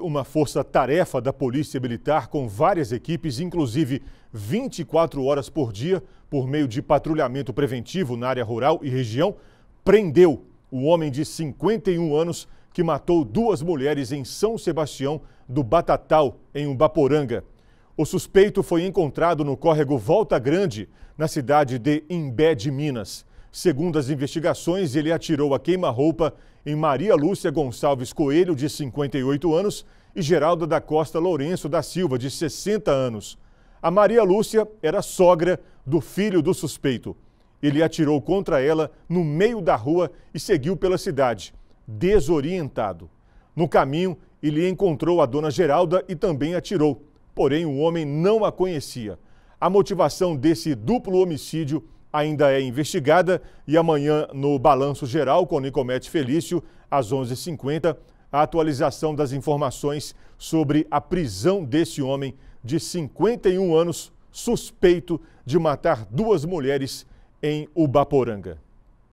Uma força-tarefa da Polícia Militar com várias equipes, inclusive 24 horas por dia, por meio de patrulhamento preventivo na área rural e região, prendeu o homem de 51 anos que matou duas mulheres em São Sebastião do Batatal, em Ubaporanga. O suspeito foi encontrado no córrego Volta Grande, na cidade de Imbé de Minas. Segundo as investigações, ele atirou a queima-roupa em Maria Lúcia Gonçalves Coelho, de 58 anos, e Geralda da Costa Lourenço da Silva, de 60 anos. A Maria Lúcia era sogra do filho do suspeito. Ele atirou contra ela no meio da rua e seguiu pela cidade, desorientado. No caminho, ele encontrou a dona Geralda e também atirou, porém o homem não a conhecia. A motivação desse duplo homicídio ainda é investigada e amanhã, no Balanço Geral com Nicomete Felício, às 11h50, a atualização das informações sobre a prisão desse homem de 51 anos, suspeito de matar duas mulheres em Ubaporanga.